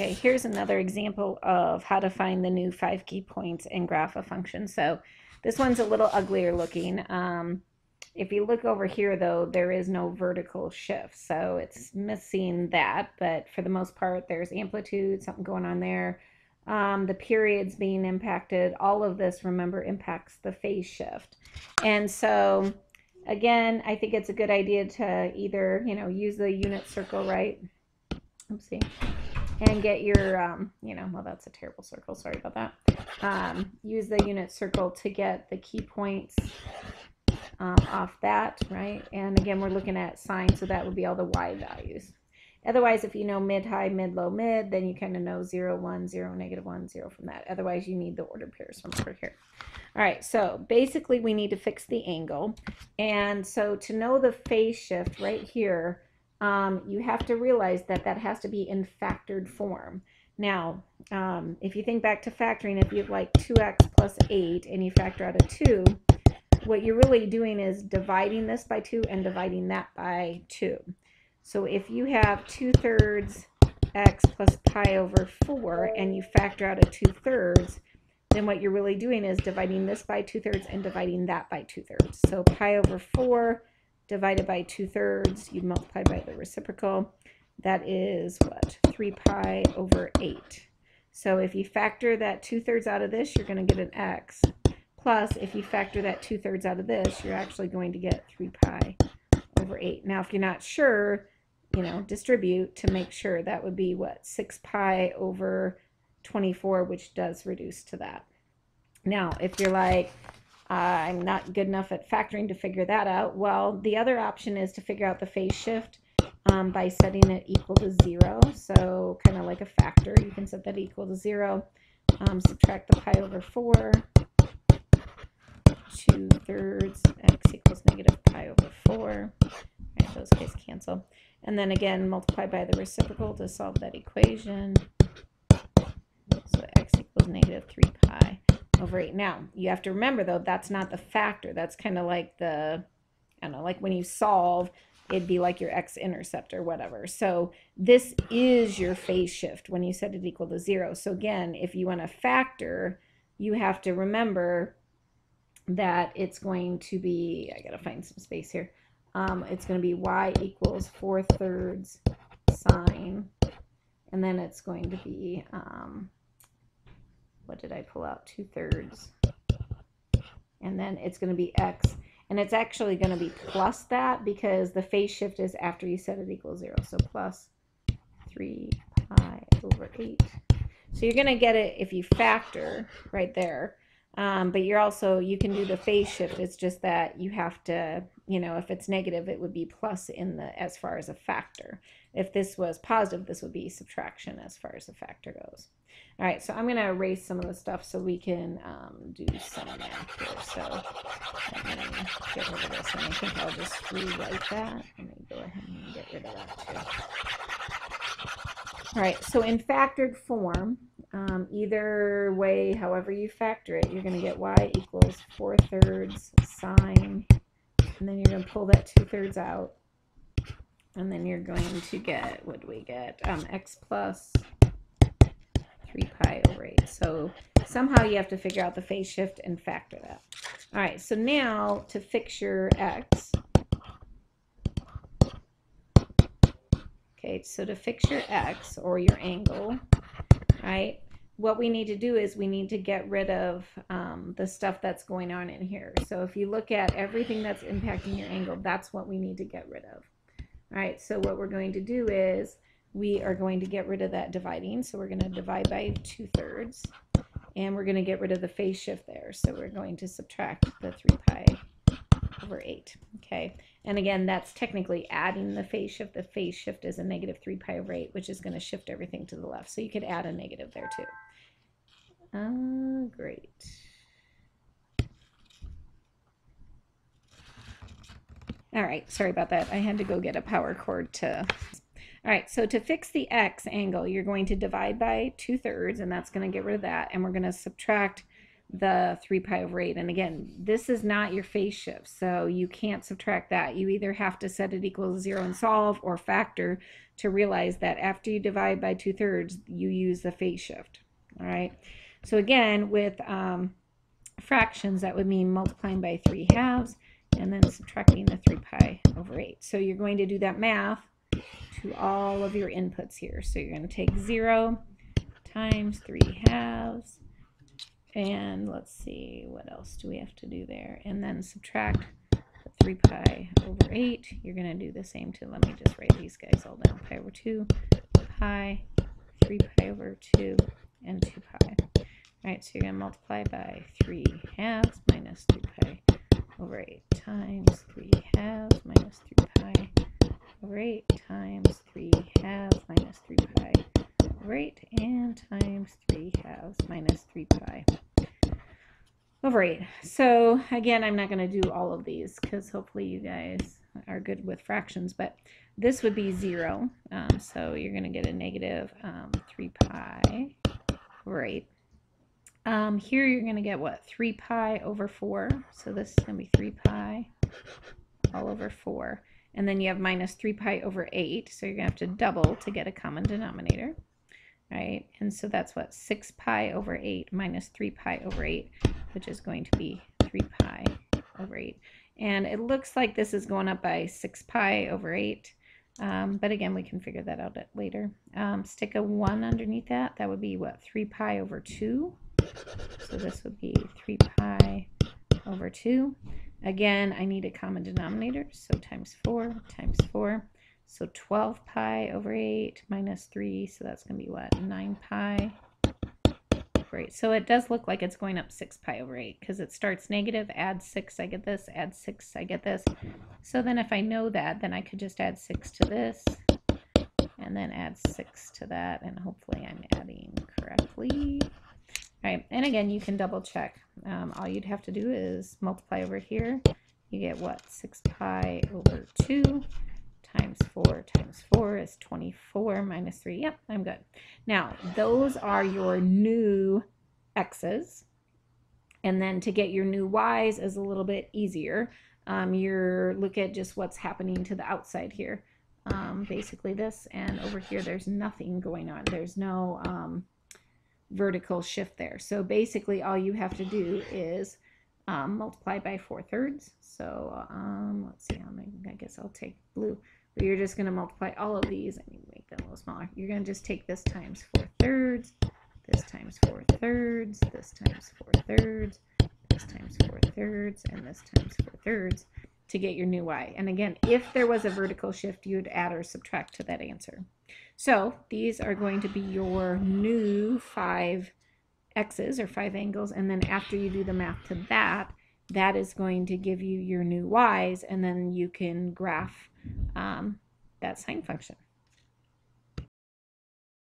Okay, here's another example of how to find the new five key points and graph a function. So this one's a little uglier looking. Um, if you look over here, though, there is no vertical shift, so it's missing that. But for the most part, there's amplitude, something going on there. Um, the periods being impacted, all of this, remember, impacts the phase shift. And so, again, I think it's a good idea to either, you know, use the unit circle, right? Oopsie and get your, um, you know, well, that's a terrible circle. Sorry about that. Um, use the unit circle to get the key points um, off that, right? And again, we're looking at sine, so that would be all the y values. Otherwise, if you know mid, high, mid, low, mid, then you kind of know 0, 1, 0, negative 1, 0 from that. Otherwise, you need the ordered pairs from over here. All right, so basically we need to fix the angle. And so to know the phase shift right here, um, you have to realize that that has to be in factored form. Now, um, if you think back to factoring, if you have like 2x plus 8 and you factor out a 2, what you're really doing is dividing this by 2 and dividing that by 2. So if you have 2 thirds x plus pi over 4 and you factor out a 2 thirds, then what you're really doing is dividing this by 2 thirds and dividing that by 2 thirds. So pi over 4 divided by 2 thirds, you'd multiply by the reciprocal. That is what? 3 pi over 8. So if you factor that 2 thirds out of this, you're going to get an x. Plus, if you factor that 2 thirds out of this, you're actually going to get 3 pi over 8. Now, if you're not sure, you know, distribute to make sure. That would be what? 6 pi over 24, which does reduce to that. Now, if you're like, uh, I'm not good enough at factoring to figure that out. Well, the other option is to figure out the phase shift um, by setting it equal to zero. So kind of like a factor, you can set that equal to zero. Um, subtract the pi over four. Two thirds x equals negative pi over four. Right, those guys cancel. And then again, multiply by the reciprocal to solve that equation. So x equals negative 3 pi over 8. Now, you have to remember, though, that's not the factor. That's kind of like the, I don't know, like when you solve, it'd be like your x-intercept or whatever. So this is your phase shift when you set it equal to 0. So again, if you want to factor, you have to remember that it's going to be, I got to find some space here. Um, it's going to be y equals 4 thirds sine, and then it's going to be um, what did I pull out? Two thirds. And then it's going to be x. And it's actually going to be plus that because the phase shift is after you set it equals zero. So plus 3 pi over 8. So you're going to get it if you factor right there. Um, but you're also, you can do the phase shift. It's just that you have to, you know, if it's negative, it would be plus in the, as far as a factor. If this was positive, this would be subtraction as far as the factor goes. All right, so I'm going to erase some of the stuff so we can um, do some math here. So let me get rid of this, and I think I'll just rewrite that. Let me go ahead and get rid of that too. All right, so in factored form, um, either way, however you factor it, you're going to get y equals 4 thirds sine, and then you're going to pull that 2 thirds out, and then you're going to get, what do we get, um, x plus 3 pi over 8. So somehow you have to figure out the phase shift and factor that. All right, so now to fix your x, okay, so to fix your x or your angle, right, what we need to do is we need to get rid of um, the stuff that's going on in here. So if you look at everything that's impacting your angle, that's what we need to get rid of. All right, so what we're going to do is we are going to get rid of that dividing. So we're going to divide by 2 thirds. And we're going to get rid of the phase shift there. So we're going to subtract the 3 pi over 8. Okay. And again, that's technically adding the phase shift. The phase shift is a negative 3 pi over 8, which is going to shift everything to the left. So you could add a negative there too. Uh, great. All right, sorry about that. I had to go get a power cord to all right, so to fix the x angle, you're going to divide by 2 thirds, and that's going to get rid of that, and we're going to subtract the 3 pi over 8. And again, this is not your phase shift, so you can't subtract that. You either have to set it equal to 0 and solve or factor to realize that after you divide by 2 thirds, you use the phase shift. All right. So again, with um, fractions, that would mean multiplying by 3 halves and then subtracting the 3 pi over 8. So you're going to do that math to all of your inputs here. So you're going to take 0 times 3 halves. And let's see, what else do we have to do there? And then subtract 3 pi over 8. You're going to do the same too. Let me just write these guys all down. Pi over 2, pi, 3 pi over 2, and 2 pi. All right, so you're going to multiply by 3 halves minus 3 pi over 8 times 3 halves minus 3 pi over 8 times 3 halves minus 3 pi over 8 and times 3 halves minus 3 pi over 8. So again, I'm not going to do all of these because hopefully you guys are good with fractions, but this would be 0. Um, so you're going to get a negative, um, 3 pi 8. Um, here you're going to get what? 3 pi over 4. So this is going to be 3 pi all over 4. And then you have minus 3 pi over 8. So you're going to have to double to get a common denominator right? And so that's what 6 pi over 8 minus 3 pi over 8, which is going to be 3 pi over 8. And it looks like this is going up by 6 pi over 8. Um, but again, we can figure that out later. Um, stick a 1 underneath that. That would be, what, 3 pi over 2. So this would be 3 pi over 2. Again, I need a common denominator, so times 4 times 4. So 12 pi over 8 minus 3, so that's going to be what? 9 pi over 8. So it does look like it's going up 6 pi over 8 because it starts negative, add 6, I get this, add 6, I get this. So then if I know that, then I could just add 6 to this and then add 6 to that, and hopefully I'm adding correctly. All right, and again, you can double check. Um, all you'd have to do is multiply over here. You get what? 6 pi over 2 times 4 times 4 is 24 minus 3. Yep, I'm good. Now, those are your new x's. And then to get your new y's is a little bit easier. Um, you're look at just what's happening to the outside here. Um, basically this, and over here there's nothing going on. There's no um, vertical shift there. So basically all you have to do is um, multiply by 4 thirds. So um, let's see, I guess I'll take blue. But you're just going to multiply all of these. To make them a little smaller. You're going to just take this times 4 thirds, this times 4 thirds, this times 4 thirds, this times 4 thirds, and this times 4 thirds to get your new y. And again, if there was a vertical shift, you'd add or subtract to that answer. So these are going to be your new five x's or five angles. And then after you do the math to that, that is going to give you your new y's. And then you can graph um, that sine function.